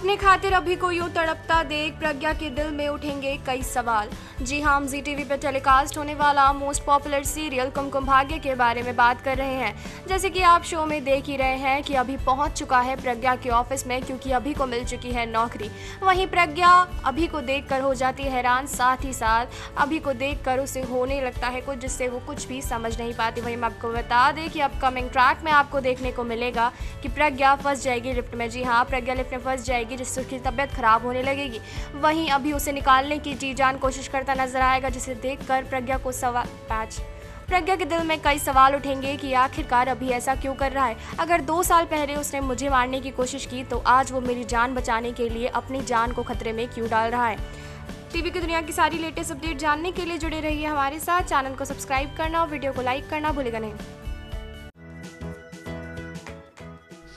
अपने खातिर अभी को यूँ तड़पता देख प्रज्ञा के दिल में उठेंगे कई सवाल। जी हाँ हम जी टीवी पर टेलीकास्ट होने वाला most popular serial Kumkum Bhagya के बारे में बात कर रहे हैं। जैसे कि आप शो में देख ही रहे हैं कि अभी पहुँच चुका है प्रज्ञा के ऑफ़िस में क्योंकि अभी को मिल चुकी है नौकरी। वहीं प्रज्ञा अभी को देख हो जाती हैरान, साथ ही साथ अभी को देख उसे होने लगता है कुछ, जिससे वो कुछ भी समझ नहीं पाती। वहीं मैं आपको बता दें कि अपकमिंग ट्रैक में आपको देखने को मिलेगा कि प्रज्ञा फंस जाएगी लिफ्ट में। जी हाँ प्रज्ञा लिफ्ट में फंस जाएगी। जिससे उसकी तबीयत खराब होने लगेगी। वहीं अभी उसे निकालने की जी जान कोशिश करता नज़र आएगा, जिसे देखकर प्रज्ञा को सवाल पैच, प्रज्ञा के दिल में कई सवाल उठेंगे कि आखिरकार अभी ऐसा क्यों कर रहा है? अगर दो साल पहले उसने मुझे मारने की कोशिश की तो आज वो मेरी जान बचाने के लिए अपनी जान को खतरे में क्यों डाल रहा है? टीवी की दुनिया की सारी लेटेस्ट अपडेट जानने के लिए जुड़े रहिए हमारे साथ। चैनल को सब्सक्राइब करना और वीडियो को लाइक करना भूलेगा नहीं।